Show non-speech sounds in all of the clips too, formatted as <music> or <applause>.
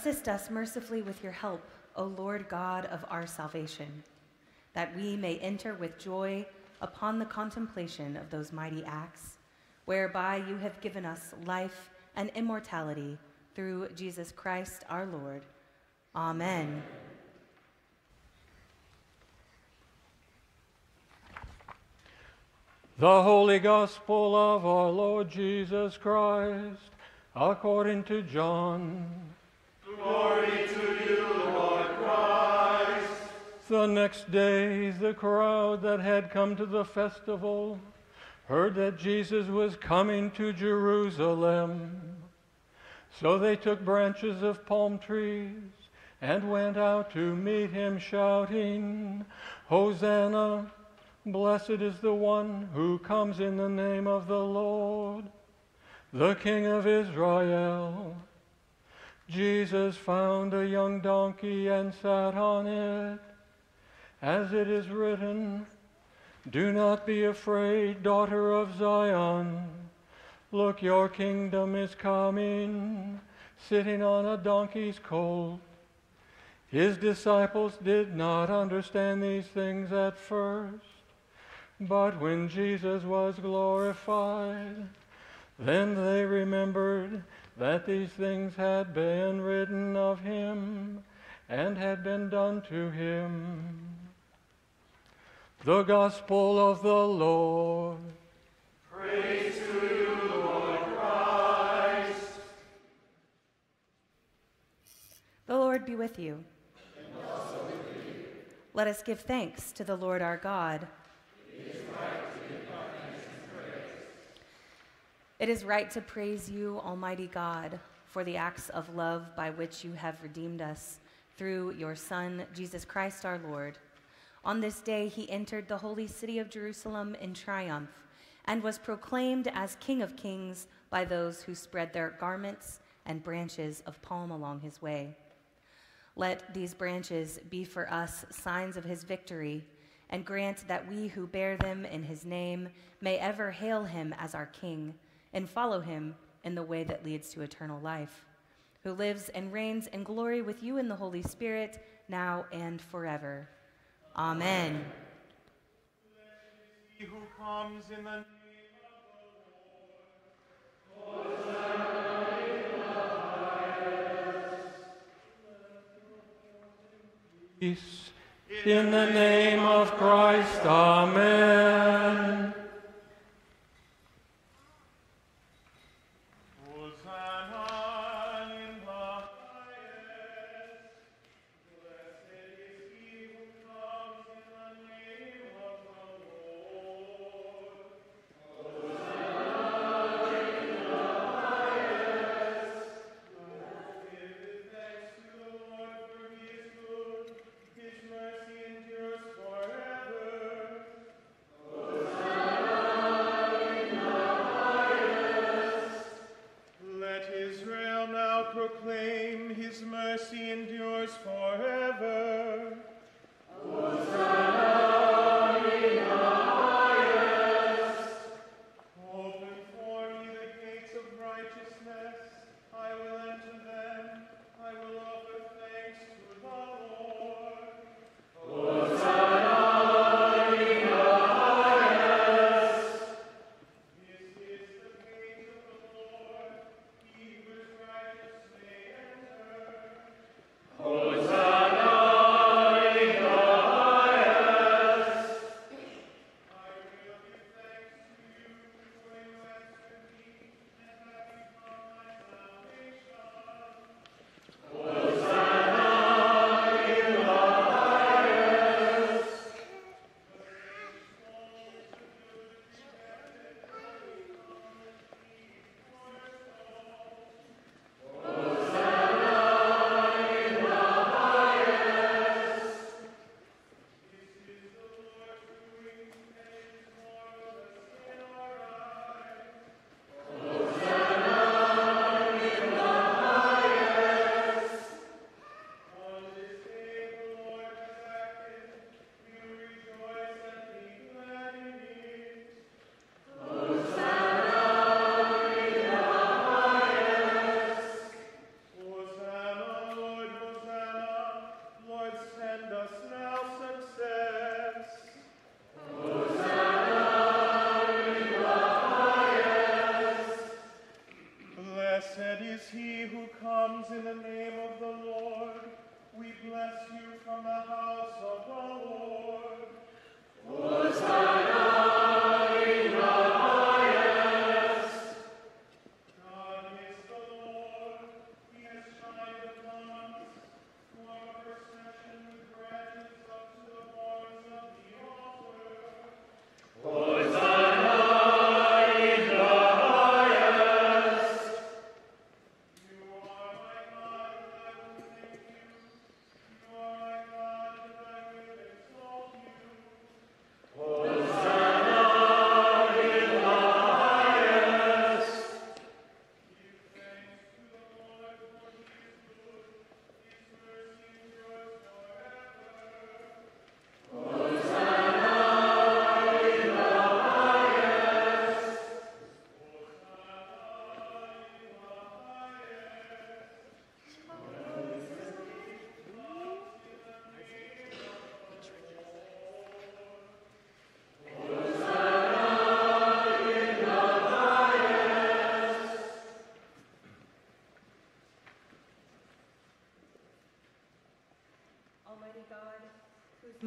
Assist us mercifully with your help, O Lord God of our salvation, that we may enter with joy upon the contemplation of those mighty acts, whereby you have given us life and immortality through Jesus Christ our Lord. Amen. The Holy Gospel of our Lord Jesus Christ, according to John. The next day, the crowd that had come to the festival heard that Jesus was coming to Jerusalem. So they took branches of palm trees and went out to meet him, shouting, Hosanna! Blessed is the one who comes in the name of the Lord, the King of Israel. Jesus found a young donkey and sat on it. As it is written, Do not be afraid, daughter of Zion. Look, your kingdom is coming, sitting on a donkey's colt. His disciples did not understand these things at first. But when Jesus was glorified, then they remembered that these things had been written of him and had been done to him. The Gospel of the Lord. Praise to you, Lord Christ. The Lord be with you. And also with you. Let us give thanks to the Lord our God. It is right to praise you, Almighty God, for the acts of love by which you have redeemed us through your Son, Jesus Christ our Lord. On this day, he entered the holy city of Jerusalem in triumph and was proclaimed as King of Kings by those who spread their garments and branches of palm along his way. Let these branches be for us signs of his victory, and grant that we who bear them in his name may ever hail him as our King and follow him in the way that leads to eternal life, who lives and reigns in glory with you in the Holy Spirit, now and forever. Amen. He who comes in the name Peace. In the name of Christ, Amen.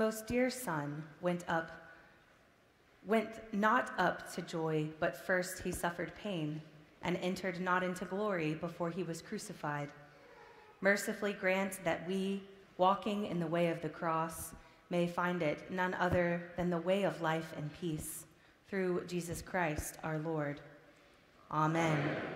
Most dear Son went up, went not up to joy, but first he suffered pain, and entered not into glory before he was crucified. Mercifully grant that we, walking in the way of the cross, may find it none other than the way of life and peace, through Jesus Christ our Lord. Amen. Amen.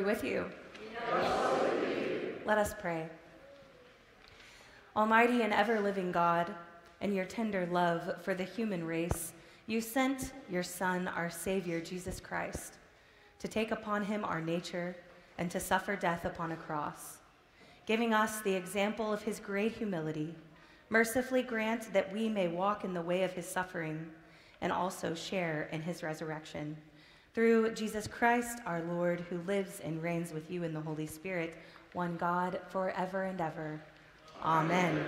Be with you. Let us pray. Almighty and ever living God, in your tender love for the human race, you sent your Son, our Savior, Jesus Christ, to take upon him our nature and to suffer death upon a cross. Giving us the example of his great humility, mercifully grant that we may walk in the way of his suffering and also share in his resurrection. Through Jesus Christ, our Lord, who lives and reigns with you in the Holy Spirit, one God, forever and ever. Amen. A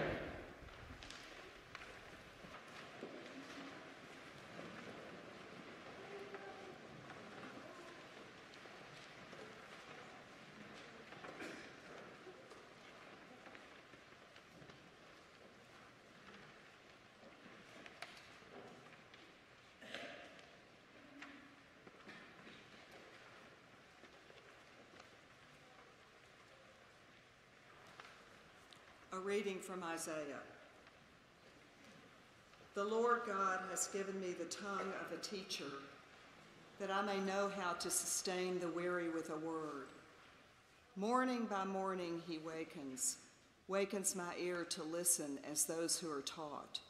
reading from Isaiah. The Lord God has given me the tongue of a teacher, that I may know how to sustain the weary with a word. Morning by morning he wakens, wakens my ear to listen as those who are taught.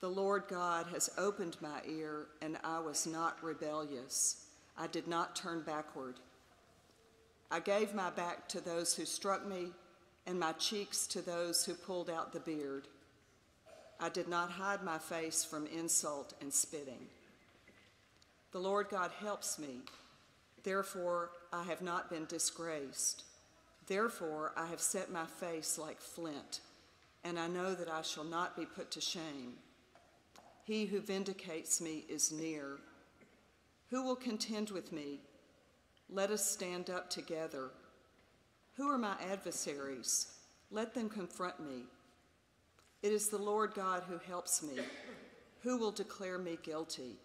The Lord God has opened my ear, and I was not rebellious. I did not turn backward. I gave my back to those who struck me and my cheeks to those who pulled out the beard. I did not hide my face from insult and spitting. The Lord God helps me. Therefore, I have not been disgraced. Therefore, I have set my face like flint, and I know that I shall not be put to shame. He who vindicates me is near. Who will contend with me? Let us stand up together. Who are my adversaries? Let them confront me. It is the Lord God who helps me. Who will declare me guilty?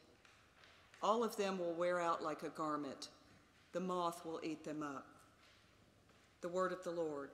All of them will wear out like a garment. The moth will eat them up. The word of the Lord.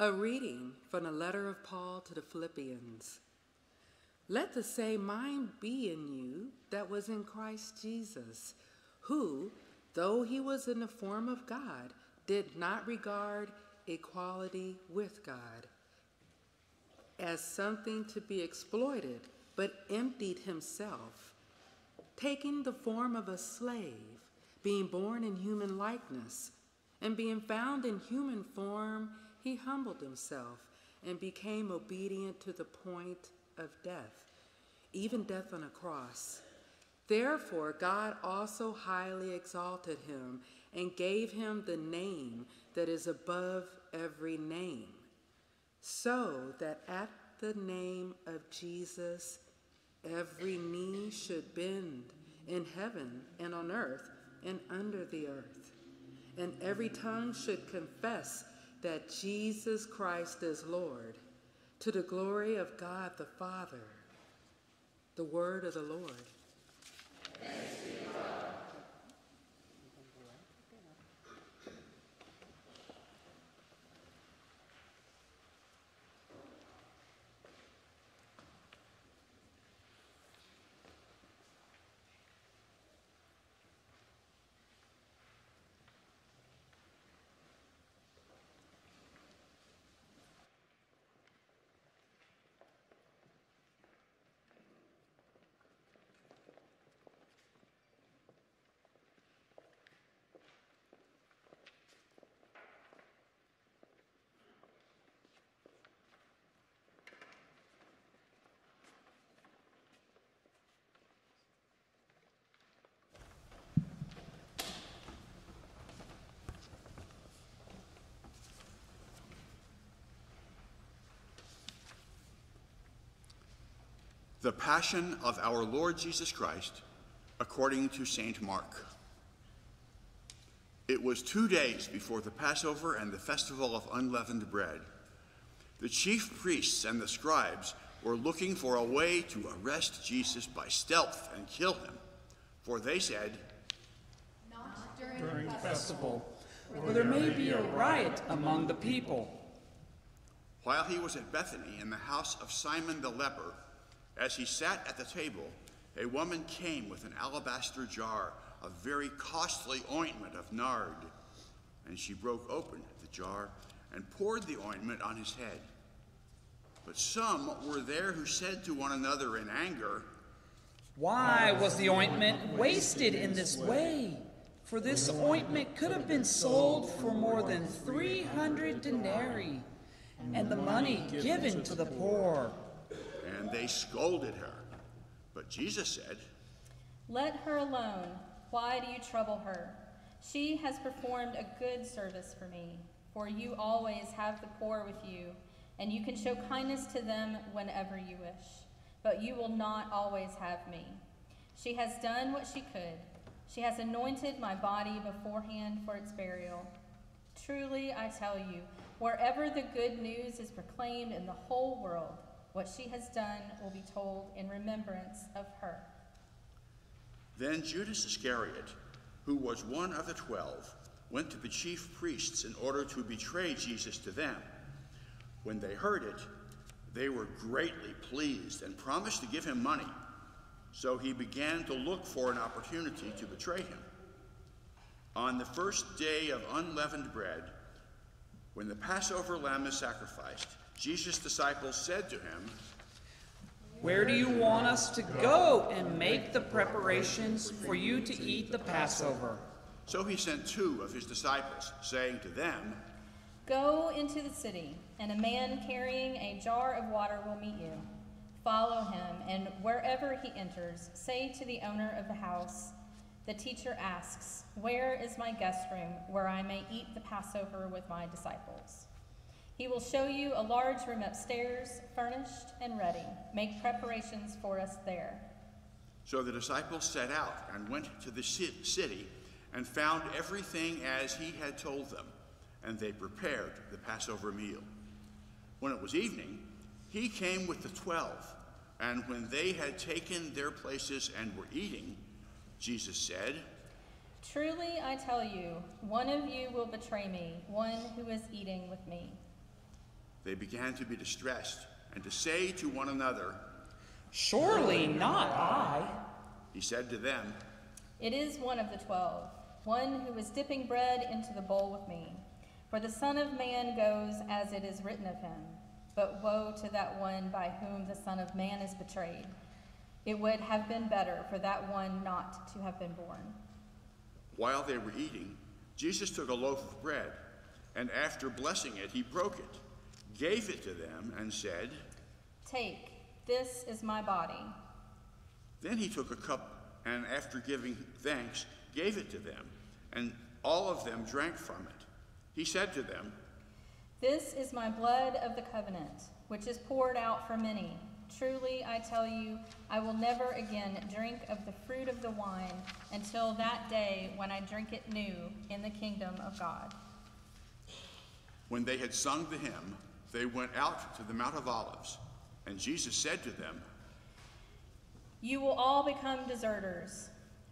A reading from the letter of Paul to the Philippians. Let the same mind be in you that was in Christ Jesus, who, though he was in the form of God, did not regard equality with God as something to be exploited, but emptied himself, taking the form of a slave, being born in human likeness, and being found in human form, he humbled himself and became obedient to the point of death, even death on a cross. Therefore, God also highly exalted him and gave him the name that is above every name, so that at the name of Jesus every knee should bend in heaven and on earth and under the earth, and every tongue should confess that Jesus Christ is Lord, to the glory of God the Father. The word of the Lord. The Passion of our Lord Jesus Christ according to St. Mark. It was two days before the Passover and the festival of unleavened bread. The chief priests and the scribes were looking for a way to arrest Jesus by stealth and kill him. For they said, Not during the festival, or there may be a riot among the people. While he was at Bethany in the house of Simon the leper, as he sat at the table, a woman came with an alabaster jar of very costly ointment of nard, and she broke open the jar and poured the ointment on his head. But some were there who said to one another in anger, Why was the ointment wasted in this way? For this ointment could have been sold for more than 300 denarii, and the money given to the poor. And they scolded her. But Jesus said, Let her alone. Why do you trouble her? She has performed a good service for me, for you always have the poor with you, and you can show kindness to them whenever you wish. But you will not always have me. She has done what she could. She has anointed my body beforehand for its burial. Truly, I tell you, wherever the good news is proclaimed in the whole world, what she has done will be told in remembrance of her. Then Judas Iscariot, who was one of the twelve, went to the chief priests in order to betray Jesus to them. When they heard it, they were greatly pleased and promised to give him money. So he began to look for an opportunity to betray him. On the first day of unleavened bread, when the Passover lamb is sacrificed, Jesus' disciples said to him, Where do you want us to go and make the preparations for you to eat the Passover? So he sent two of his disciples, saying to them, Go into the city, and a man carrying a jar of water will meet you. Follow him, and wherever he enters, say to the owner of the house, The teacher asks, Where is my guest room where I may eat the Passover with my disciples? He will show you a large room upstairs, furnished and ready. Make preparations for us there. So the disciples set out and went to the city and found everything as he had told them, and they prepared the Passover meal. When it was evening, he came with the twelve, and when they had taken their places and were eating, Jesus said, Truly, I tell you, one of you will betray me, one who is eating with me. They began to be distressed and to say to one another, Surely not I. He said to them, It is one of the twelve, one who is dipping bread into the bowl with me. For the Son of Man goes as it is written of him. But woe to that one by whom the Son of Man is betrayed. It would have been better for that one not to have been born. While they were eating, Jesus took a loaf of bread, and after blessing it, he broke it, gave it to them, and said, Take, this is my body. Then he took a cup, and after giving thanks, gave it to them, and all of them drank from it. He said to them, This is my blood of the covenant, which is poured out for many. Truly, I tell you, I will never again drink of the fruit of the wine until that day when I drink it new in the kingdom of God. When they had sung the hymn, they went out to the Mount of Olives, and Jesus said to them, You will all become deserters,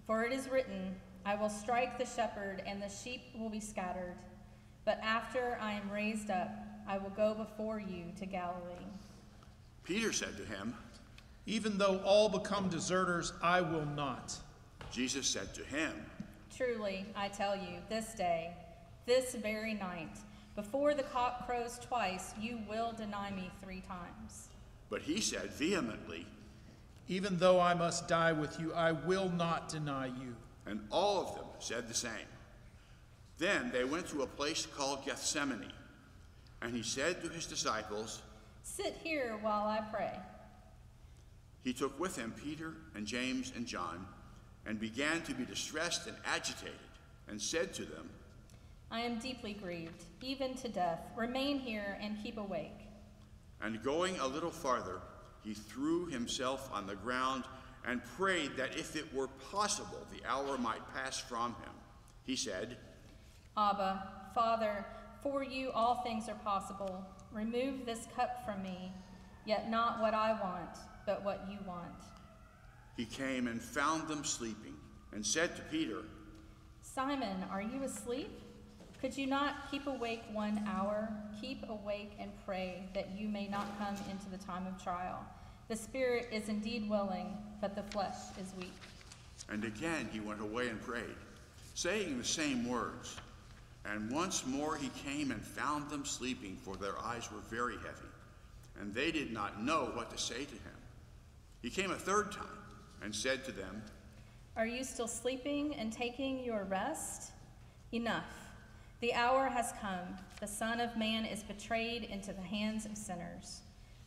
for it is written, I will strike the shepherd, and the sheep will be scattered. But after I am raised up, I will go before you to Galilee. Peter said to him, Even though all become deserters, I will not. Jesus said to him, Truly, I tell you, this day, this very night, before the cock crows twice, you will deny me three times. But he said vehemently, Even though I must die with you, I will not deny you. and all of them said the same. Then they went to a place called Gethsemane, and he said to his disciples, Sit here while I pray. He took with him Peter and James and John, and began to be distressed and agitated, and said to them, I am deeply grieved, even to death. Remain here and keep awake. And going a little farther, he threw himself on the ground and prayed that if it were possible, the hour might pass from him. He said, Abba, Father, for you all things are possible. Remove this cup from me, yet not what I want, but what you want. He came and found them sleeping, and said to Peter, Simon, are you asleep? Could you not keep awake one hour? Keep awake and pray that you may not come into the time of trial. The spirit is indeed willing, but the flesh is weak. And again he went away and prayed, saying the same words. And once more he came and found them sleeping, for their eyes were very heavy, and they did not know what to say to him. He came a third time and said to them, Are you still sleeping and taking your rest? Enough. The hour has come. The Son of Man is betrayed into the hands of sinners.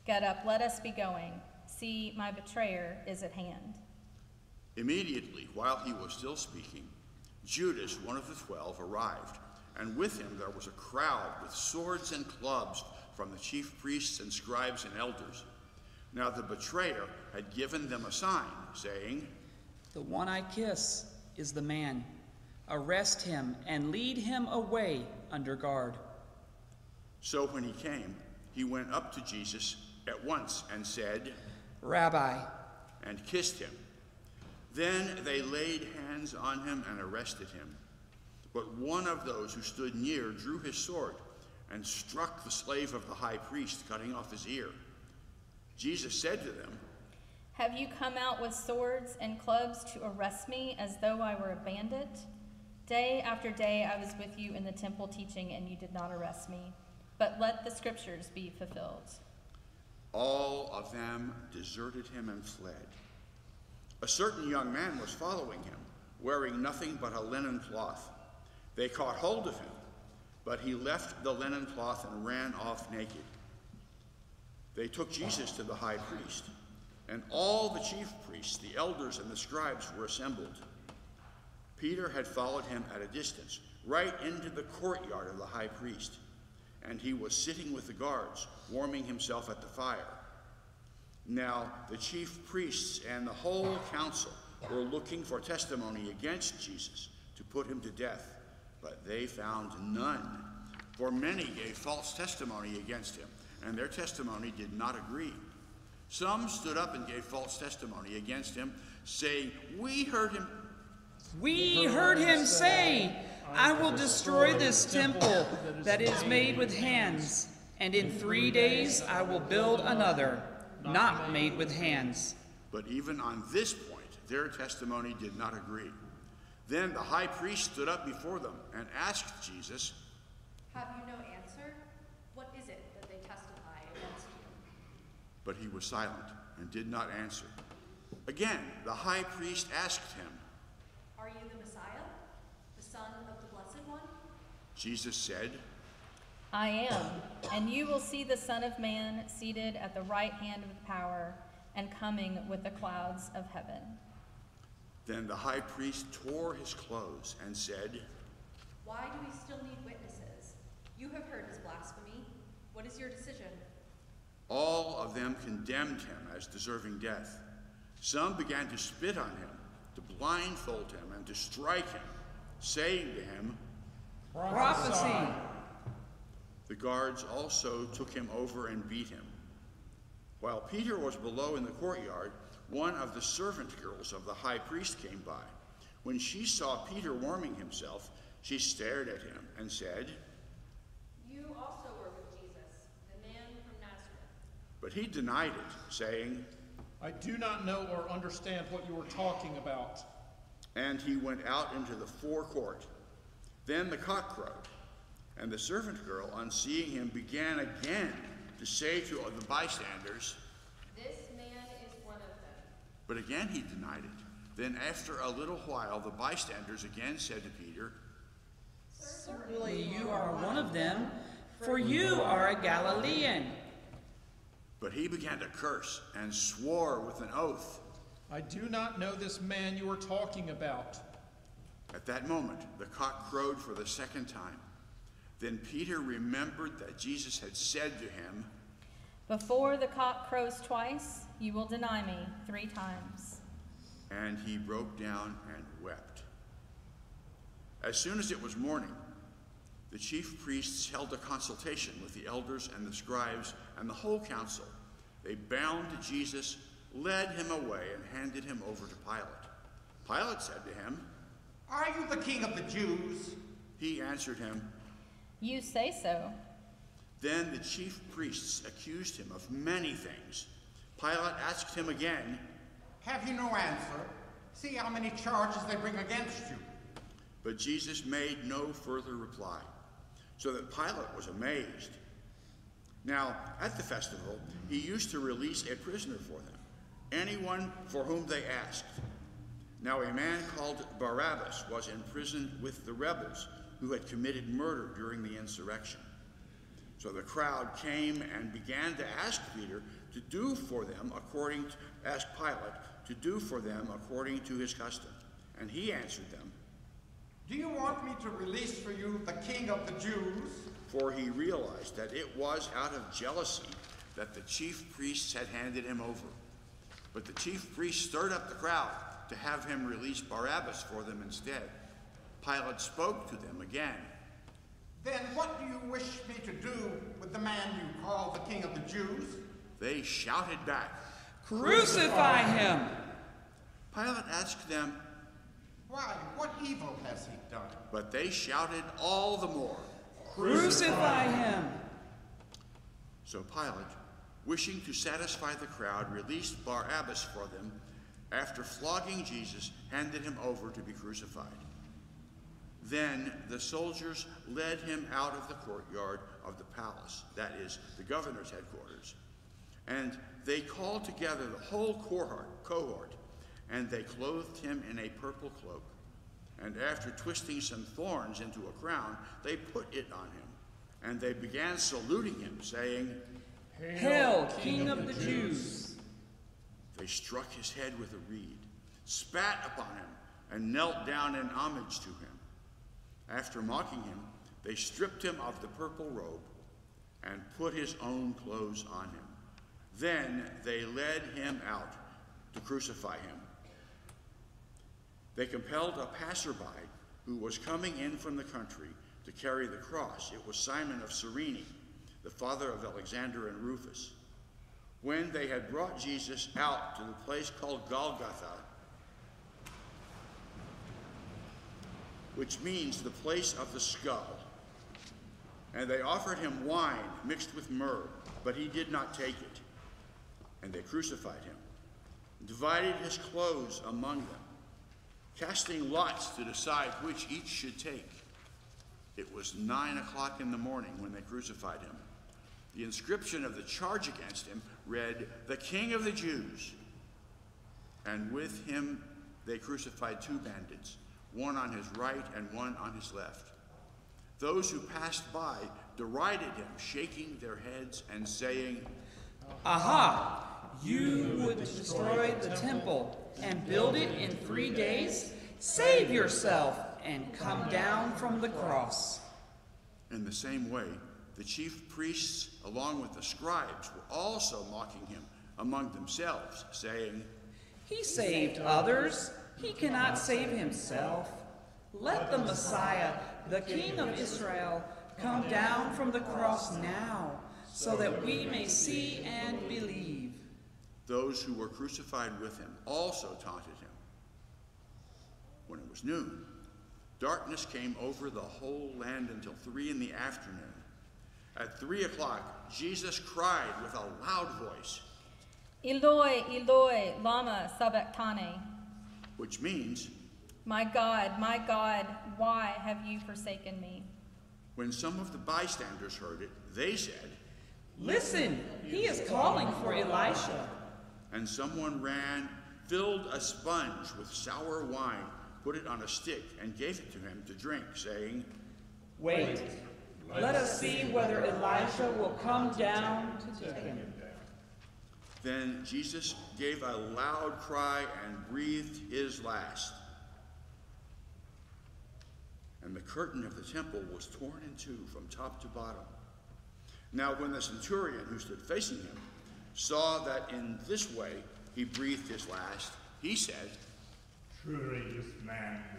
Get up, let us be going. See, my betrayer is at hand. Immediately, while he was still speaking, Judas, one of the twelve, arrived, and with him there was a crowd with swords and clubs from the chief priests and scribes and elders. Now the betrayer had given them a sign, saying, The one I kiss is the man. Arrest him and lead him away under guard. So when he came, he went up to Jesus at once and said, Rabbi, and kissed him. Then they laid hands on him and arrested him. But one of those who stood near drew his sword and struck the slave of the high priest, cutting off his ear. Jesus said to them, Have you come out with swords and clubs to arrest me as though I were a bandit? Day after day I was with you in the temple teaching, and you did not arrest me. But let the scriptures be fulfilled. All of them deserted him and fled. A certain young man was following him, wearing nothing but a linen cloth. They caught hold of him, but he left the linen cloth and ran off naked. They took Jesus to the high priest, and all the chief priests, the elders, and the scribes were assembled. Peter had followed him at a distance, right into the courtyard of the high priest, and he was sitting with the guards, warming himself at the fire. Now, the chief priests and the whole council were looking for testimony against Jesus to put him to death, but they found none. For many gave false testimony against him, and their testimony did not agree. Some stood up and gave false testimony against him, saying, We heard him. We heard him say, I will destroy this temple that is made with hands, And in three days I will build another, not made with hands. But even on this point, their testimony did not agree. Then the high priest stood up before them and asked Jesus, Have you no answer? What is it that they testify against you? But he was silent and did not answer. Again, the high priest asked him, Are you the Messiah, the Son of the Blessed One? Jesus said, I am, and you will see the Son of Man seated at the right hand of power and coming with the clouds of heaven. Then the high priest tore his clothes and said, Why do we still need witnesses? You have heard his blasphemy. What is your decision? All of them condemned him as deserving death. Some began to spit on him, to blindfold him, and to strike him, saying to him, Prophecy! The guards also took him over and beat him. While Peter was below in the courtyard, one of the servant girls of the high priest came by. When she saw Peter warming himself, she stared at him and said, You also were with Jesus, the man from Nazareth. But he denied it, saying, I do not know or understand what you are talking about. And he went out into the forecourt. Then the cock crowed, and the servant girl, on seeing him, began again to say to the bystanders, This man is one of them. But again he denied it. Then after a little while, the bystanders again said to Peter, Certainly you are one of them, for you are a Galilean. But he began to curse and swore with an oath. I do not know this man you are talking about. At that moment, the cock crowed for the second time. Then Peter remembered that Jesus had said to him, Before the cock crows twice, you will deny me three times. and he broke down and wept. As soon as it was morning, the chief priests held a consultation with the elders and the scribes and the whole council. They bound Jesus, led him away, and handed him over to Pilate. Pilate said to him, Are you the king of the Jews? He answered him, You say so. Then the chief priests accused him of many things. Pilate asked him again, Have you no answer? See how many charges they bring against you. But Jesus made no further reply, so that Pilate was amazed. Now, at the festival, he used to release a prisoner for them, anyone for whom they asked. Now, a man called Barabbas was in prison with the rebels who had committed murder during the insurrection. So the crowd came and began to ask Peter to do for them according to, ask Pilate to do for them according to his custom. And he answered them, Do you want me to release for you the king of the Jews? for he realized that it was out of jealousy that the chief priests had handed him over. But the chief priests stirred up the crowd to have him release Barabbas for them instead. Pilate spoke to them again. Then what do you wish me to do with the man you call the king of the Jews? They shouted back. Crucify him! Pilate asked them, Why, what evil has he done? but they shouted all the more. Crucify him! So Pilate, wishing to satisfy the crowd, released Barabbas for them. After flogging Jesus, handed him over to be crucified. Then the soldiers led him out of the courtyard of the palace, that is, the governor's headquarters. And they called together the whole cohort, cohort, and they clothed him in a purple cloak. And after twisting some thorns into a crown, they put it on him. And they began saluting him, saying, Hail, King of the Jews! They struck his head with a reed, spat upon him, and knelt down in homage to him. After mocking him, they stripped him of the purple robe and put his own clothes on him. Then they led him out to crucify him. They compelled a passerby who was coming in from the country to carry the cross. It was Simon of Cyrene, the father of Alexander and Rufus. When they had brought Jesus out to the place called Golgotha, which means the place of the skull, And they offered him wine mixed with myrrh, but he did not take it. And they crucified him, divided his clothes among them, casting lots to decide which each should take. It was nine o'clock in the morning when they crucified him. The inscription of the charge against him read, The King of the Jews. And with him they crucified two bandits, one on his right and one on his left. Those who passed by derided him, shaking their heads and saying, Aha! You would destroy the temple and build it in three days? Save yourself and come down from the cross. In the same way, the chief priests, along with the scribes, were also mocking him among themselves, saying, He saved others, he cannot save himself. Let the Messiah, the King of Israel, come down from the cross now, so that we may see and believe. Those who were crucified with him also taunted him. When it was noon, darkness came over the whole land until three in the afternoon. At three o'clock, Jesus cried with a loud voice, Eloi, Eloi, lama sabachthani. which means, My God, my God, why have you forsaken me? when some of the bystanders heard it, they said, Listen, he is calling for Elijah. and someone ran, filled a sponge with sour wine, put it on a stick, and gave it to him to drink, saying, Wait, let us see whether Elijah will come down to take him. Then Jesus gave a loud cry and breathed his last. And the curtain of the temple was torn in two from top to bottom. Now, when the centurion who stood facing him saw that in this way he breathed his last, he said, Truly, this man is God's son.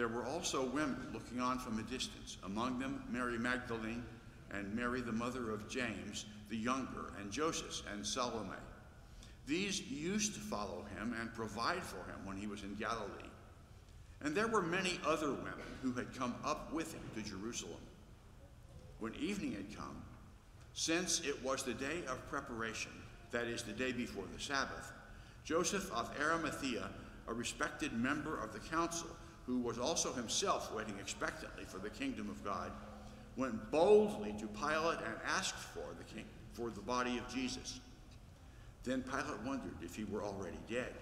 There were also women looking on from a distance, among them Mary Magdalene and Mary, the mother of James the younger, and Joseph and Salome. These used to follow him and provide for him when he was in Galilee. And there were many other women who had come up with him to Jerusalem. When evening had come, since it was the day of preparation, that is, the day before the Sabbath, Joseph of Arimathea, a respected member of the council, who was also himself waiting expectantly for the kingdom of God, went boldly to Pilate and asked for the king for the body of Jesus. Then Pilate wondered if he were already dead.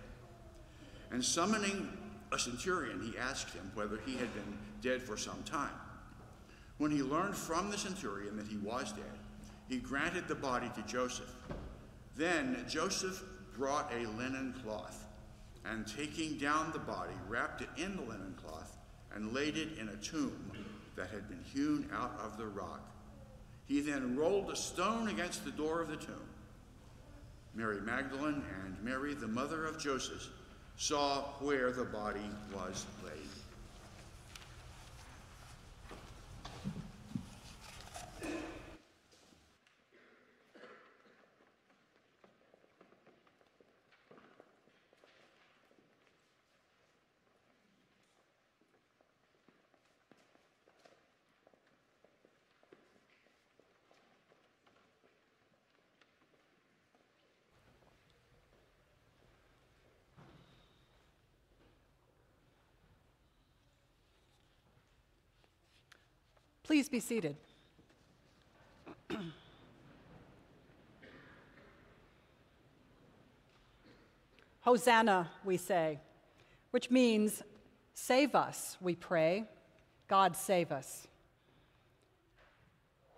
And summoning a centurion, he asked him whether he had been dead for some time. When he learned from the centurion that he was dead, he granted the body to Joseph. Then Joseph brought a linen cloth, and taking down the body, wrapped it in the linen cloth, and laid it in a tomb that had been hewn out of the rock. He then rolled a stone against the door of the tomb. Mary Magdalene and Mary, the mother of Joseph, saw where the body was laid. Please be seated. <clears throat> Hosanna, we say, which means save us, we pray. God save us.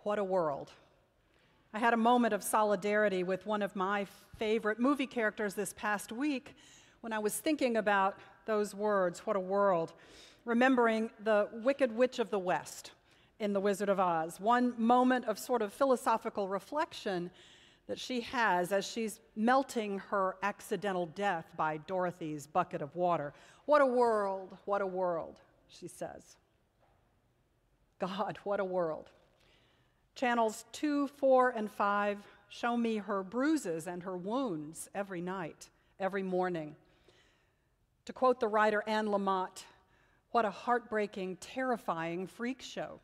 What a world. I had a moment of solidarity with one of my favorite movie characters this past week when I was thinking about those words, what a world, remembering the Wicked Witch of the West in The Wizard of Oz. One moment of sort of philosophical reflection that she has as she's melting her accidental death by Dorothy's bucket of water. What a world, what a world, she says. God, what a world. Channels 2, 4, and 5 show me her bruises and her wounds every night, every morning. To quote the writer Anne Lamott, What a heartbreaking, terrifying freak show.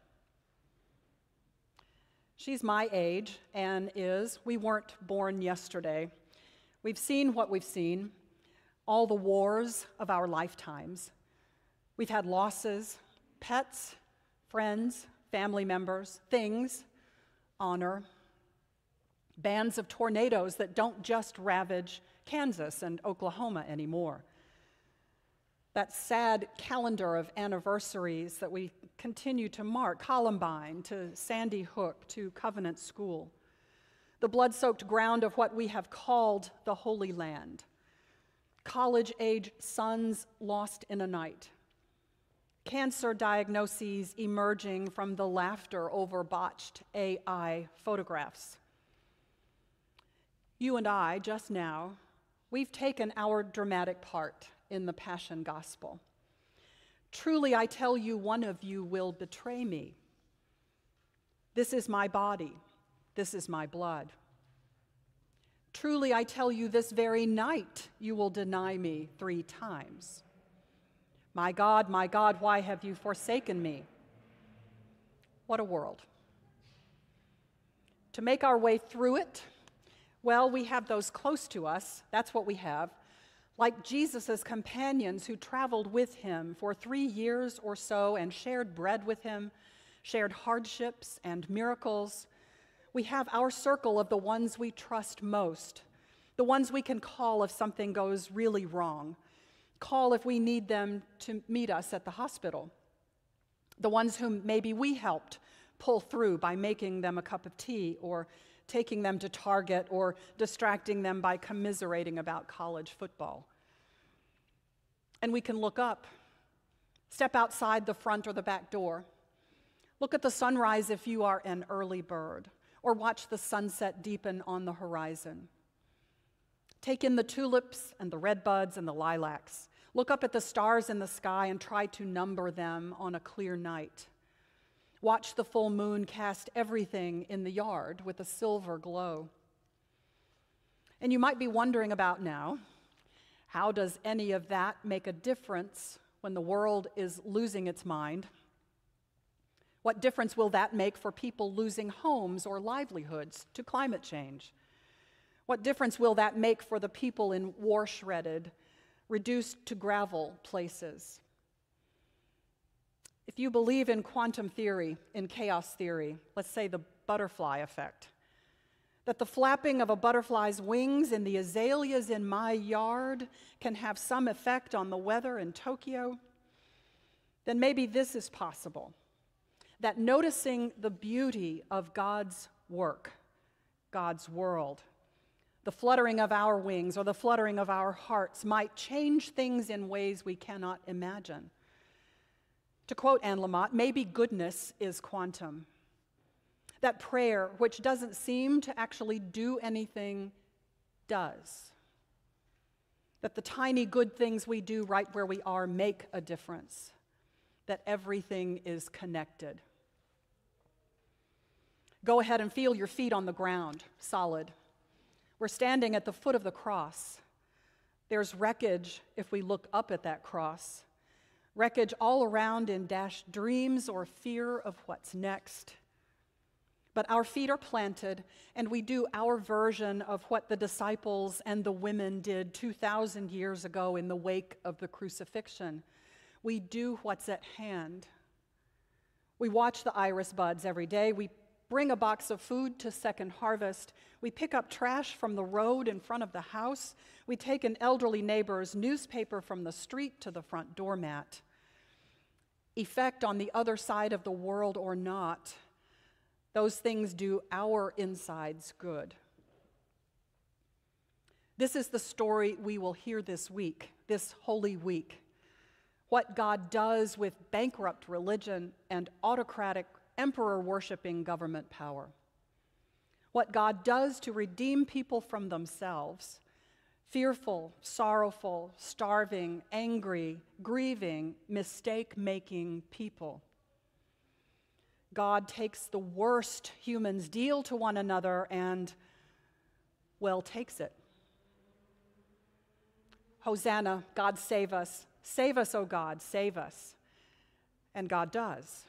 She's my age, and is. We weren't born yesterday. We've seen what we've seen, all the wars of our lifetimes. We've had losses, pets, friends, family members, things, honor, bands of tornadoes that don't just ravage Kansas and Oklahoma anymore. That sad calendar of anniversaries that we continue to mark Columbine to Sandy Hook to Covenant School, the blood soaked ground of what we have called the Holy Land, college age sons lost in a night, cancer diagnoses emerging from the laughter over botched AI photographs. You and I, just now, we've taken our dramatic part in the Passion Gospel. Truly, I tell you, one of you will betray me. This is my body, this is my blood. Truly, I tell you, this very night you will deny me three times. My God, my God, why have you forsaken me? What a world. To make our way through it, well, we have those close to us. That's what we have. Like Jesus' companions who traveled with him for three years or so and shared bread with him, shared hardships and miracles. We have our circle of the ones we trust most, the ones we can call if something goes really wrong call if we need them to meet us at the hospital. The ones whom maybe we helped pull through by making them a cup of tea or taking them to Target or distracting them by commiserating about college football. And we can look up, step outside the front or the back door, look at the sunrise if you are an early bird, or watch the sunset deepen on the horizon. Take in the tulips and the red buds and the lilacs. Look up at the stars in the sky and try to number them on a clear night. Watch the full moon cast everything in the yard with a silver glow. And you might be wondering about now how does any of that make a difference when the world is losing its mind? What difference will that make for people losing homes or livelihoods to climate change? What difference will that make for the people in war shredded, reduced to gravel places? If you believe in quantum theory, in chaos theory, let's say the butterfly effect, that the flapping of a butterfly's wings in the azaleas in my yard can have some effect on the weather in Tokyo, then maybe this is possible that noticing the beauty of God's work, God's world, the fluttering of our wings or the fluttering of our hearts might change things in ways we cannot imagine. To quote Anne Lamott, maybe goodness is quantum. That prayer, which doesn't seem to actually do anything, does. That the tiny good things we do right where we are make a difference. That everything is connected. Go ahead and feel your feet on the ground, solid. We're standing at the foot of the cross. There's wreckage if we look up at that cross. Wreckage all around in dashed dreams or fear of what's next. But our feet are planted, and we do our version of what the disciples and the women did 2,000 years ago in the wake of the crucifixion. We do what's at hand. We watch the iris buds every day. We bring a box of food to Second Harvest. We pick up trash from the road in front of the house. We take an elderly neighbor's newspaper from the street to the front doormat. Effect on the other side of the world or not, those things do our insides good. This is the story we will hear this week, this Holy Week. What God does with bankrupt religion and autocratic emperor worshiping government power. What God does to redeem people from themselves fearful, sorrowful, starving, angry, grieving, mistake making people. God takes the worst humans deal to one another and, well, takes it. Hosanna, God save us. Save us, O God, save us. And God does.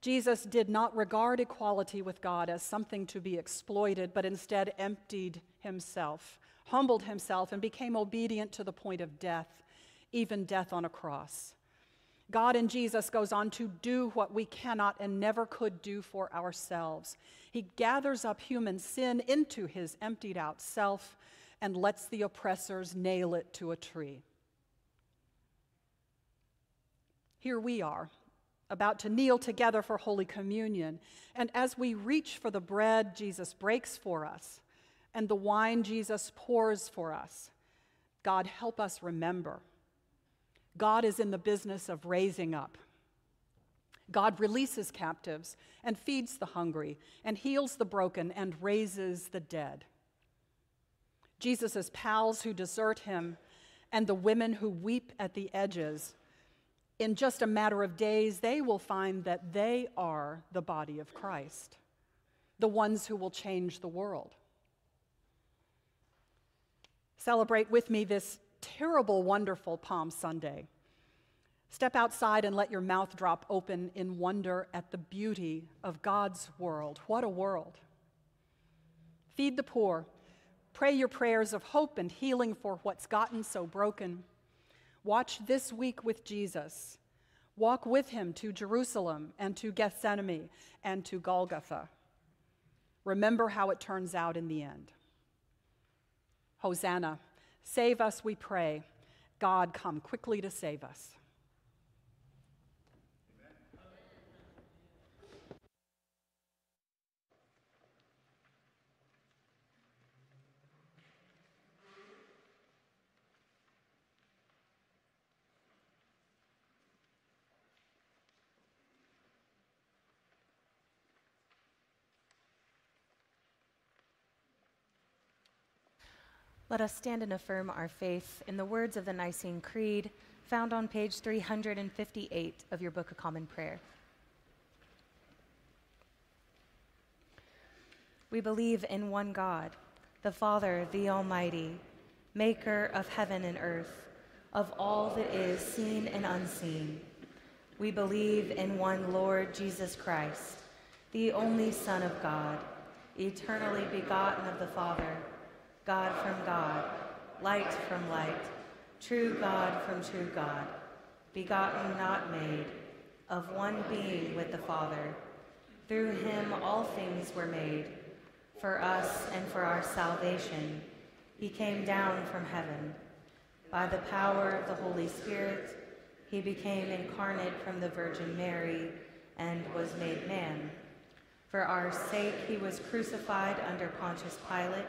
Jesus did not regard equality with God as something to be exploited, but instead emptied himself, humbled himself, and became obedient to the point of death, even death on a cross. God in Jesus goes on to do what we cannot and never could do for ourselves. He gathers up human sin into his emptied out self and lets the oppressors nail it to a tree. Here we are, about to kneel together for Holy Communion. And as we reach for the bread Jesus breaks for us and the wine Jesus pours for us, God, help us remember. God is in the business of raising up. God releases captives and feeds the hungry and heals the broken and raises the dead. Jesus' pals who desert him and the women who weep at the edges in just a matter of days, they will find that they are the body of Christ, the ones who will change the world. Celebrate with me this terrible, wonderful Palm Sunday. Step outside and let your mouth drop open in wonder at the beauty of God's world. What a world! Feed the poor. Pray your prayers of hope and healing for what's gotten so broken. Watch this week with Jesus. Walk with him to Jerusalem and to Gethsemane and to Golgotha. Remember how it turns out in the end. Hosanna, save us, we pray. God, come quickly to save us. Let us stand and affirm our faith in the words of the Nicene Creed found on page 358 of your Book of Common Prayer. We believe in one God, the Father, the Almighty, maker of heaven and earth, of all that is seen and unseen. We believe in one Lord Jesus Christ, the only Son of God, eternally begotten of the Father God from God, light from light, true God from true God, begotten, not made, of one being with the Father. Through him all things were made. For us and for our salvation, he came down from heaven. By the power of the Holy Spirit, he became incarnate from the Virgin Mary and was made man. For our sake, he was crucified under Pontius Pilate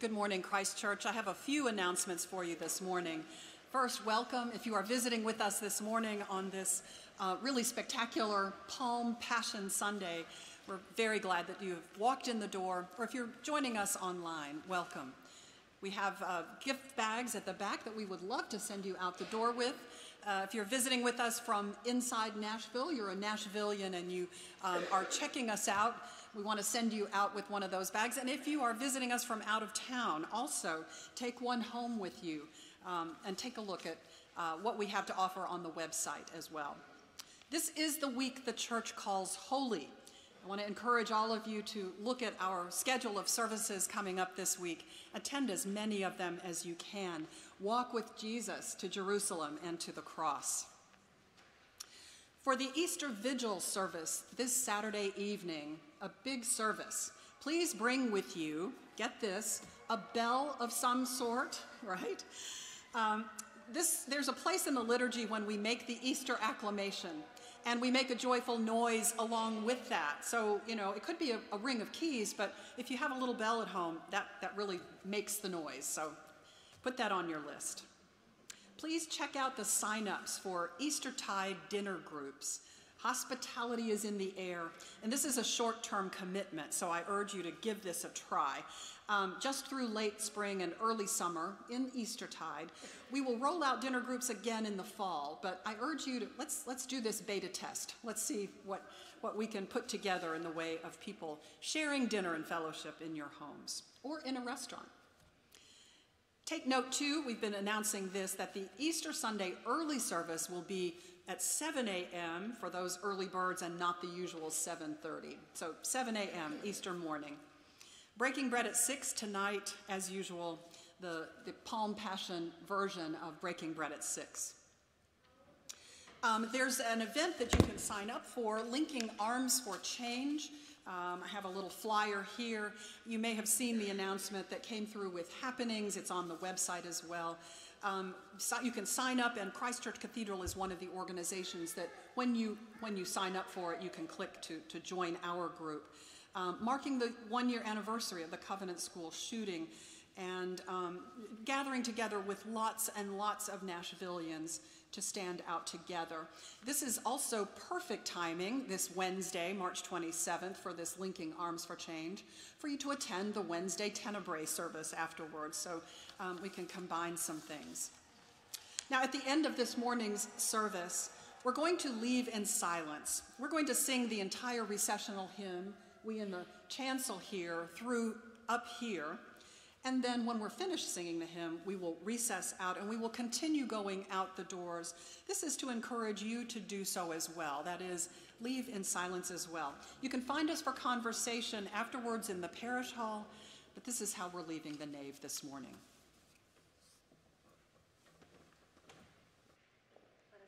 Good morning, Christchurch. I have a few announcements for you this morning. First, welcome if you are visiting with us this morning on this uh, really spectacular Palm Passion Sunday. We're very glad that you have walked in the door, or if you're joining us online, welcome. We have uh, gift bags at the back that we would love to send you out the door with. Uh, if you're visiting with us from inside Nashville, you're a Nashvilleian and you um, are checking us out, we want to send you out with one of those bags. And if you are visiting us from out of town, also take one home with you um, and take a look at uh, what we have to offer on the website as well. This is the week the church calls holy. I want to encourage all of you to look at our schedule of services coming up this week. Attend as many of them as you can. Walk with Jesus to Jerusalem and to the cross. For the Easter Vigil service this Saturday evening, a big service, please bring with you, get this, a bell of some sort, <laughs> right? Um, this, there's a place in the liturgy when we make the Easter acclamation and we make a joyful noise along with that. So, you know, it could be a, a, ring of keys, but if you have a little bell at home, that, that really makes the noise. So put that on your list. Please check out the sign-ups for Eastertide dinner groups. Hospitality is in the air, and this is a short-term commitment, so I urge you to give this a try. Um, just through late spring and early summer in Eastertide, we will roll out dinner groups again in the fall, but I urge you to, let's, let's do this beta test. Let's see what, what we can put together in the way of people sharing dinner and fellowship in your homes or in a restaurant. Take note too, we've been announcing this, that the Easter Sunday early service will be at 7 a.m. for those early birds and not the usual 7.30. So 7 a.m. Easter morning. Breaking bread at 6 tonight, as usual, the, the Palm Passion version of Breaking Bread at 6. Um, there's an event that you can sign up for, Linking Arms for Change. Um, I have a little flyer here. You may have seen the announcement that came through with happenings. It's on the website as well. Um, so you can sign up, and Christchurch Cathedral is one of the organizations that when you, when you sign up for it, you can click to, to join our group. Um, marking the one year anniversary of the Covenant School shooting and um, gathering together with lots and lots of Nashvilleians to stand out together. This is also perfect timing this Wednesday, March 27th, for this Linking Arms for Change, for you to attend the Wednesday Tenebrae service afterwards, so um, we can combine some things. Now, at the end of this morning's service, we're going to leave in silence. We're going to sing the entire recessional hymn, we in the chancel here, through up here. And then when we're finished singing the hymn, we will recess out and we will continue going out the doors. This is to encourage you to do so as well. That is, leave in silence as well. You can find us for conversation afterwards in the parish hall, but this is how we're leaving the nave this morning. Let us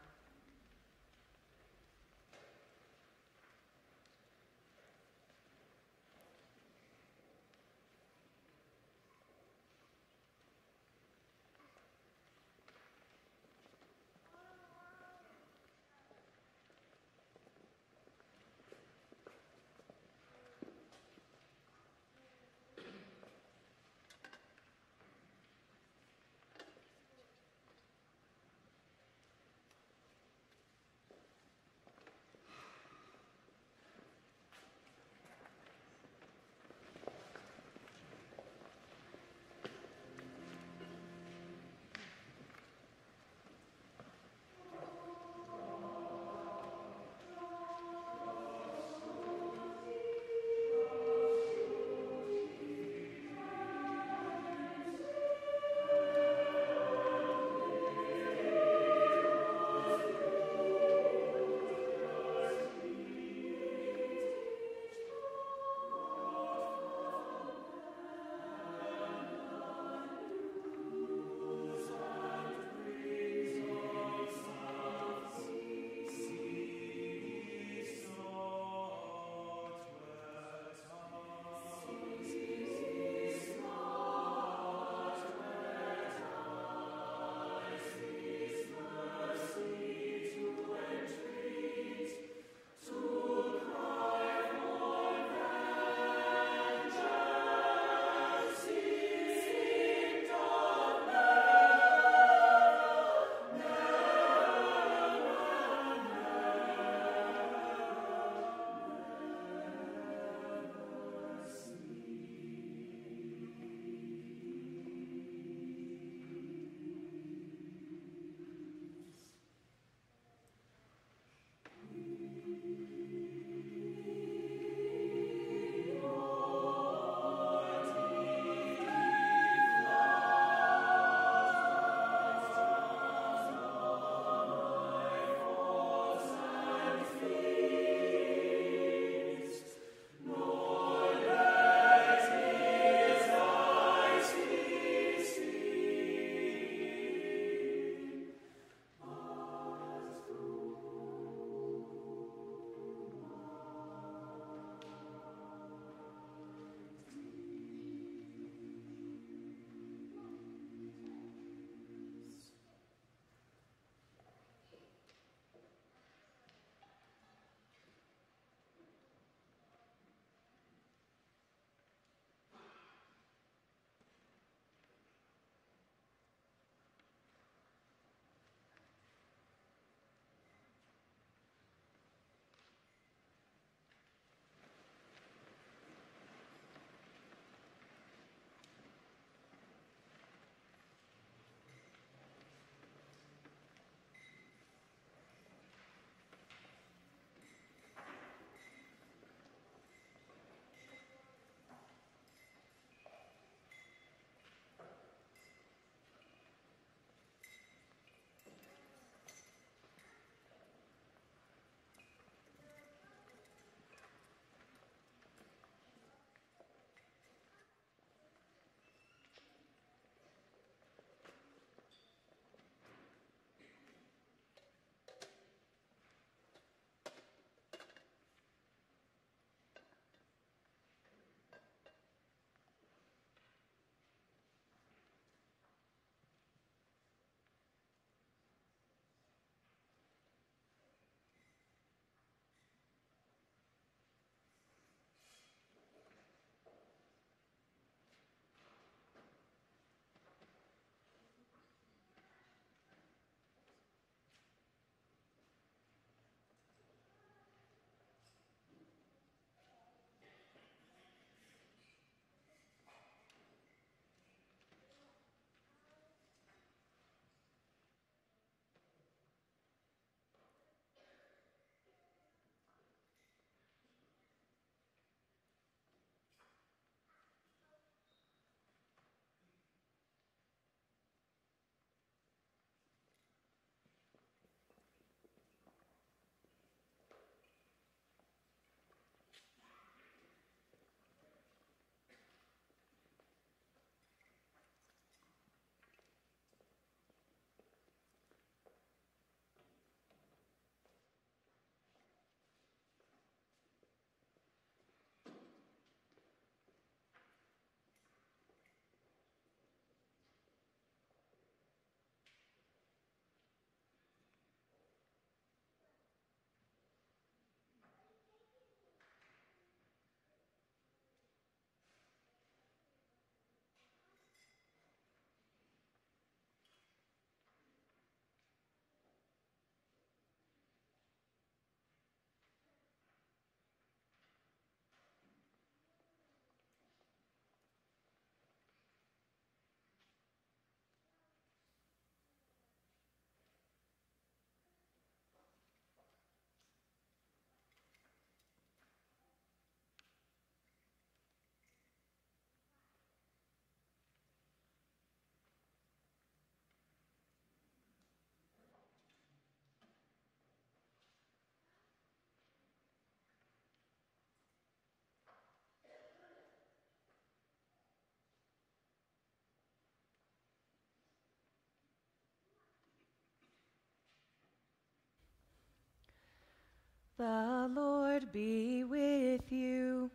The Lord be with you.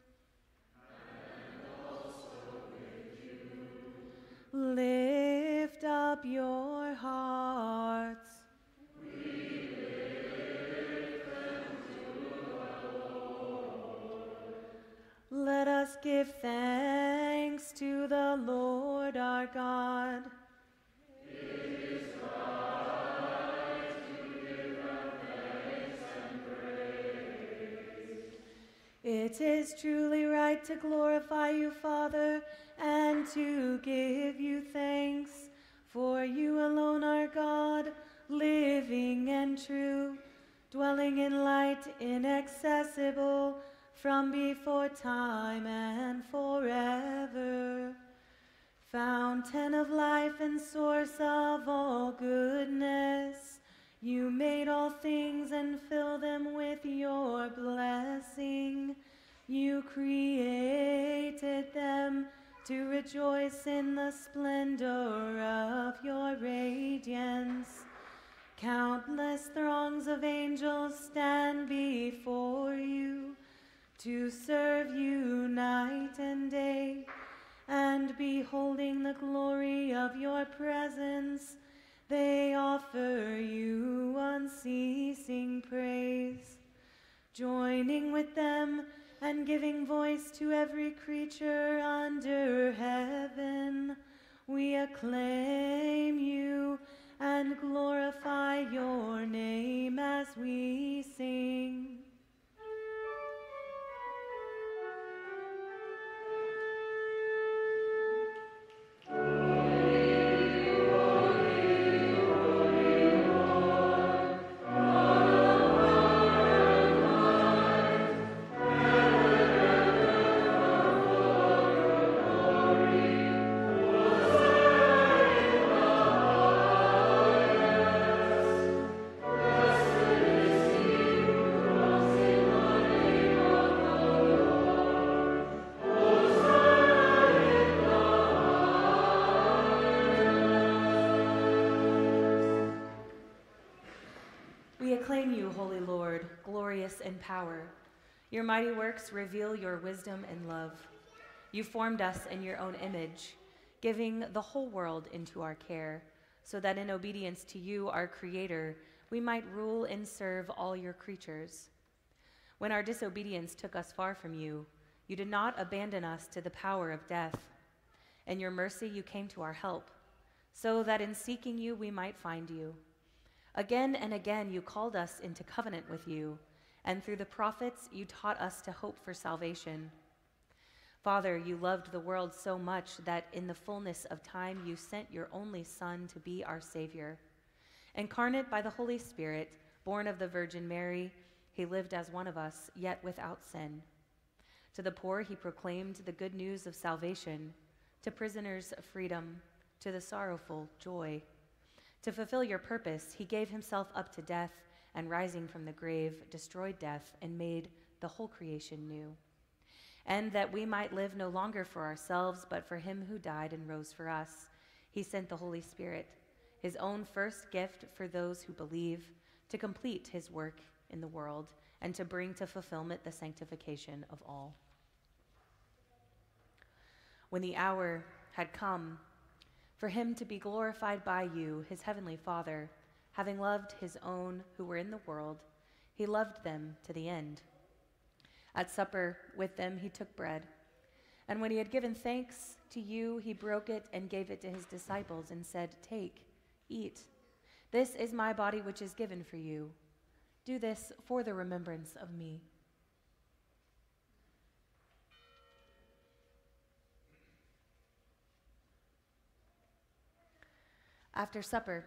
And also with you. Lift up your hearts. We lift them to the Lord. Let us give thanks to the Lord our God. It is truly right to glorify you, Father, and to give you thanks, for you alone are God, living and true, dwelling in light inaccessible from before time and forever. Fountain of life and source of all goodness, you made all things and fill them with your blessing. You created them to rejoice in the splendor of your radiance. Countless throngs of angels stand before you to serve you night and day, and beholding the glory of your presence, they offer you unceasing praise. Joining with them and giving voice to every creature under heaven, we acclaim you and glorify your name as we sing. In power. Your mighty works reveal your wisdom and love. You formed us in your own image, giving the whole world into our care, so that in obedience to you, our Creator, we might rule and serve all your creatures. When our disobedience took us far from you, you did not abandon us to the power of death. In your mercy, you came to our help, so that in seeking you, we might find you. Again and again, you called us into covenant with you, and through the prophets, you taught us to hope for salvation. Father, you loved the world so much that in the fullness of time, you sent your only Son to be our Savior. Incarnate by the Holy Spirit, born of the Virgin Mary, he lived as one of us, yet without sin. To the poor, he proclaimed the good news of salvation, to prisoners, freedom, to the sorrowful, joy. To fulfill your purpose, he gave himself up to death, and rising from the grave, destroyed death and made the whole creation new. And that we might live no longer for ourselves, but for him who died and rose for us, he sent the Holy Spirit, his own first gift for those who believe, to complete his work in the world and to bring to fulfillment the sanctification of all. When the hour had come, for him to be glorified by you, his heavenly Father, having loved his own who were in the world, he loved them to the end. At supper with them, he took bread. And when he had given thanks to you, he broke it and gave it to his disciples and said, Take, eat. This is my body, which is given for you. Do this for the remembrance of me. After supper,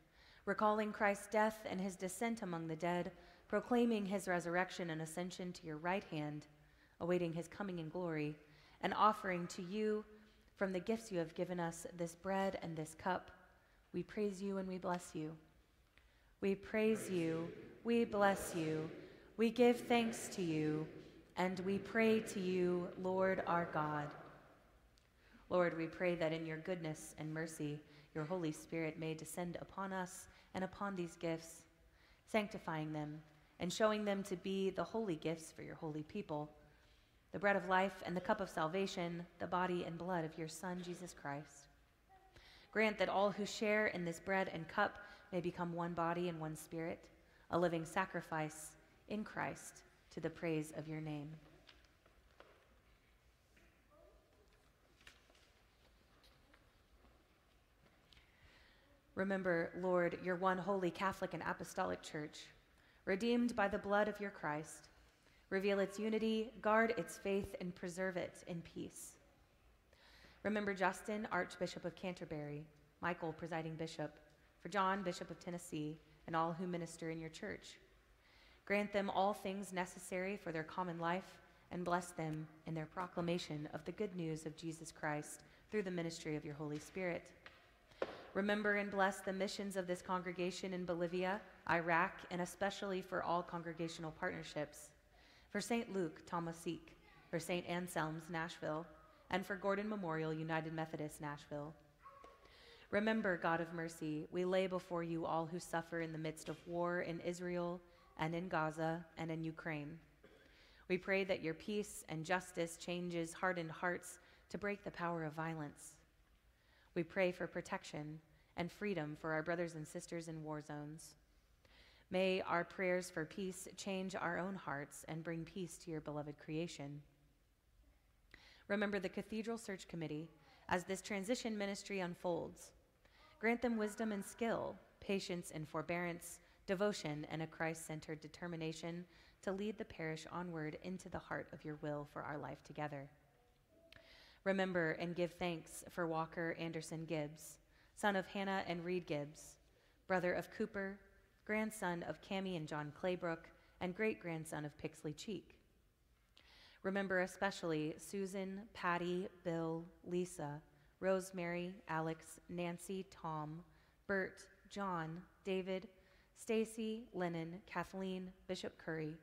recalling Christ's death and his descent among the dead, proclaiming his resurrection and ascension to your right hand awaiting his coming in glory, and offering to you from the gifts you have given us this bread and this cup, we praise you and we bless you. We praise you, we bless you, we give thanks to you, and we pray to you, Lord our God. Lord, we pray that in your goodness and mercy, your Holy Spirit may descend upon us and upon these gifts, sanctifying them and showing them to be the holy gifts for your holy people, the bread of life and the cup of salvation, the body and blood of your Son, Jesus Christ. Grant that all who share in this bread and cup may become one body and one spirit, a living sacrifice in Christ to the praise of your name. Remember, Lord, your one holy Catholic and Apostolic Church, redeemed by the blood of your Christ. Reveal its unity, guard its faith, and preserve it in peace. Remember Justin, Archbishop of Canterbury, Michael, presiding bishop, for John, Bishop of Tennessee, and all who minister in your church. Grant them all things necessary for their common life, and bless them in their proclamation of the good news of Jesus Christ through the ministry of your Holy Spirit. Remember and bless the missions of this congregation in Bolivia, Iraq, and especially for all congregational partnerships. For St. Luke, Thomasik, for St. Anselm's, Nashville, and for Gordon Memorial United Methodist, Nashville. Remember, God of mercy, we lay before you all who suffer in the midst of war in Israel and in Gaza and in Ukraine. We pray that your peace and justice changes hardened hearts to break the power of violence. We pray for protection and freedom for our brothers and sisters in war zones. May our prayers for peace change our own hearts and bring peace to your beloved creation. Remember the Cathedral Search Committee as this transition ministry unfolds. Grant them wisdom and skill, patience and forbearance, devotion, and a Christ centered determination to lead the parish onward into the heart of your will for our life together. Remember and give thanks for Walker Anderson Gibbs, son of Hannah and Reed Gibbs, brother of Cooper, grandson of Cammie and John Claybrook, and great grandson of Pixley Cheek. Remember especially Susan, Patty, Bill, Lisa, Rosemary, Alex, Nancy, Tom, Bert, John, David, Stacy, Lennon, Kathleen, Bishop Curry,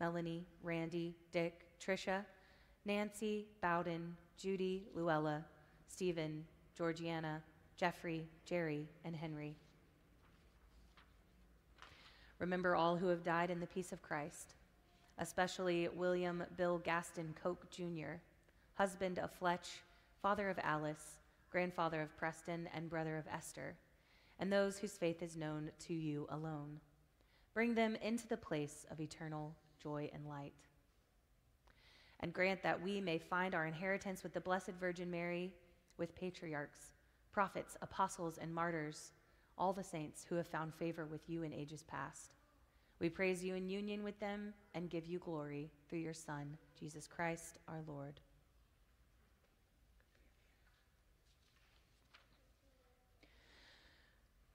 Melanie, Randy, Dick, Tricia, Nancy, Bowden, Judy, Luella, Stephen, Georgiana, Jeffrey, Jerry, and Henry. Remember all who have died in the peace of Christ, especially William Bill Gaston Koch Jr., husband of Fletch, father of Alice, grandfather of Preston, and brother of Esther, and those whose faith is known to you alone. Bring them into the place of eternal joy and light and grant that we may find our inheritance with the Blessed Virgin Mary, with patriarchs, prophets, apostles, and martyrs, all the saints who have found favor with you in ages past. We praise you in union with them and give you glory through your Son, Jesus Christ our Lord.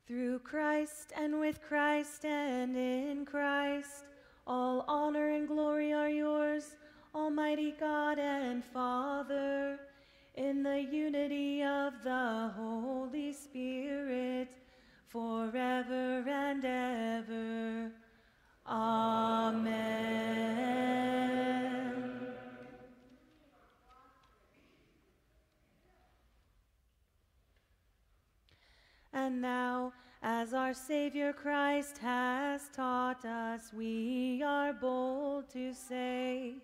Through Christ and with Christ and in Christ, all honor and glory are yours Almighty God and Father, in the unity of the Holy Spirit, forever and ever. Amen. And now, as our Savior Christ has taught us, we are bold to say,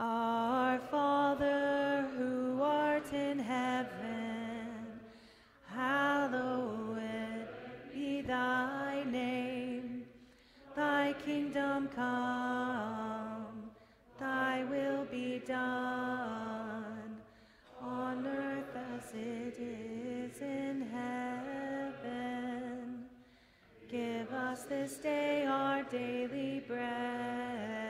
our Father who art in heaven, hallowed be thy name. Thy kingdom come, thy will be done, on earth as it is in heaven. Give us this day our daily bread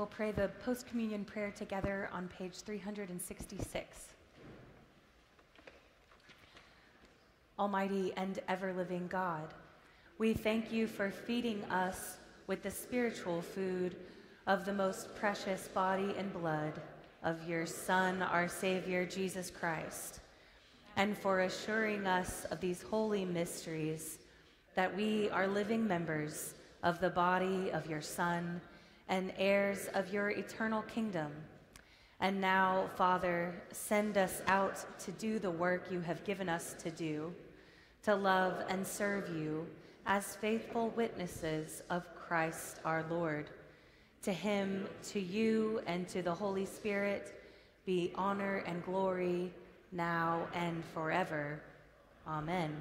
We'll pray the post communion prayer together on page 366. Almighty and ever living God, we thank you for feeding us with the spiritual food of the most precious body and blood of your Son, our Savior, Jesus Christ, and for assuring us of these holy mysteries that we are living members of the body of your Son and heirs of your eternal kingdom. And now, Father, send us out to do the work you have given us to do, to love and serve you as faithful witnesses of Christ our Lord. To him, to you, and to the Holy Spirit be honor and glory now and forever. Amen.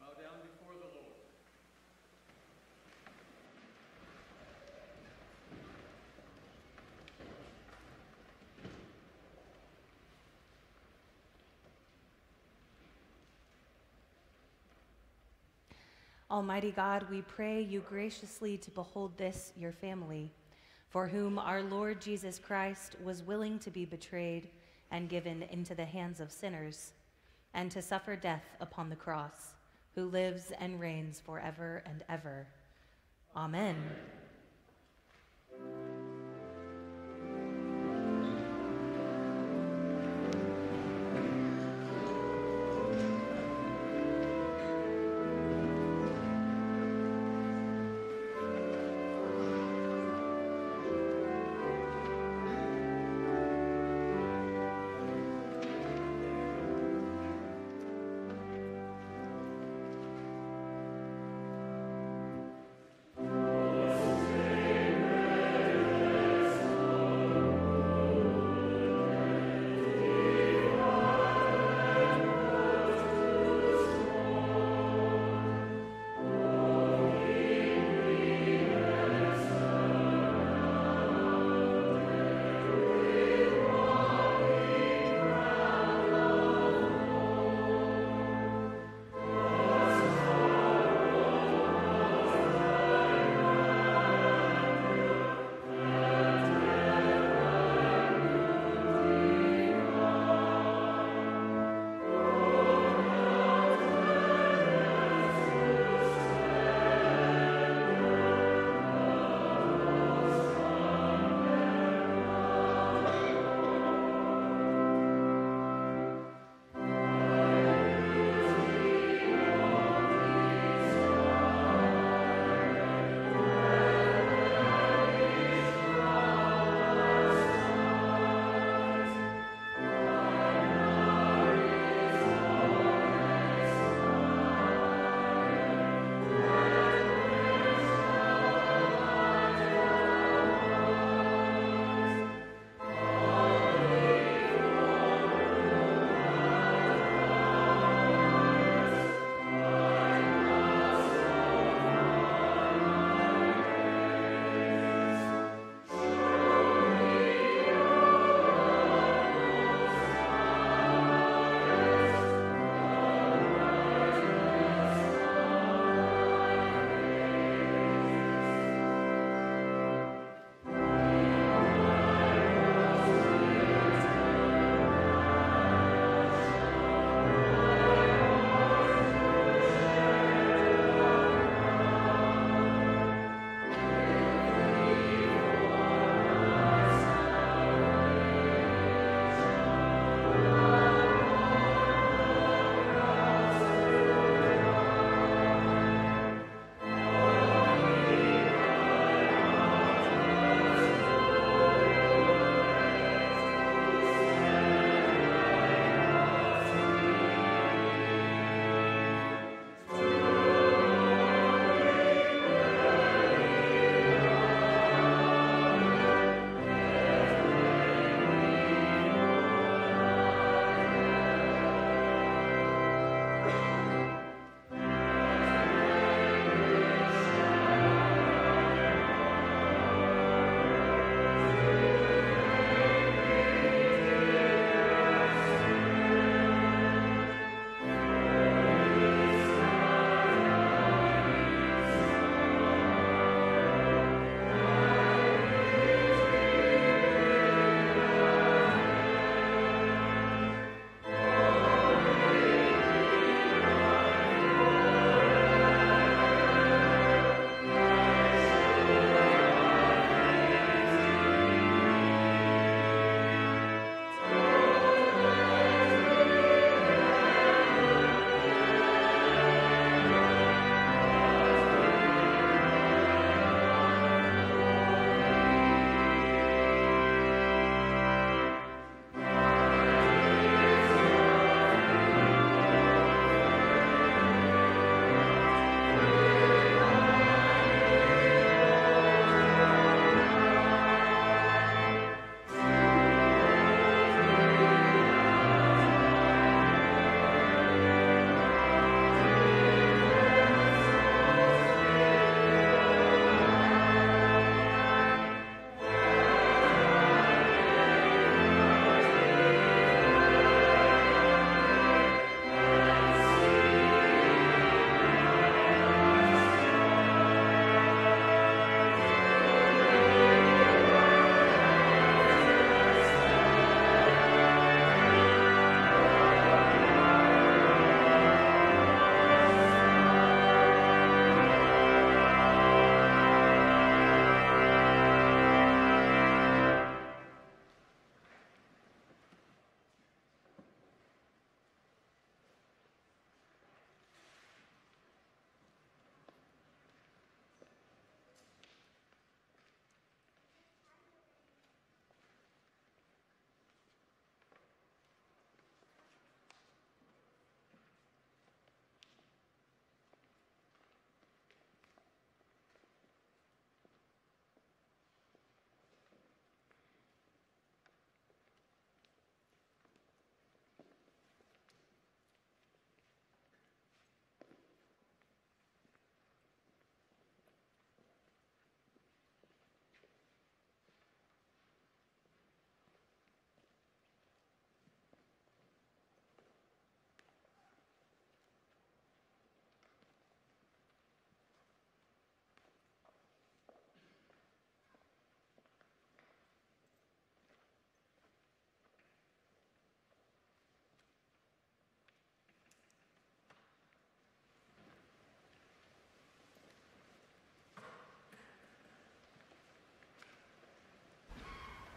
Bow down before the Lord. Almighty God, we pray you graciously to behold this, your family, for whom our Lord Jesus Christ was willing to be betrayed and given into the hands of sinners, and to suffer death upon the cross, who lives and reigns forever and ever. Amen. Amen.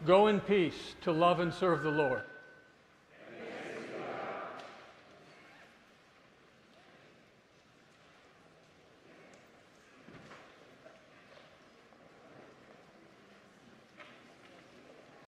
Go in peace to love and serve the Lord.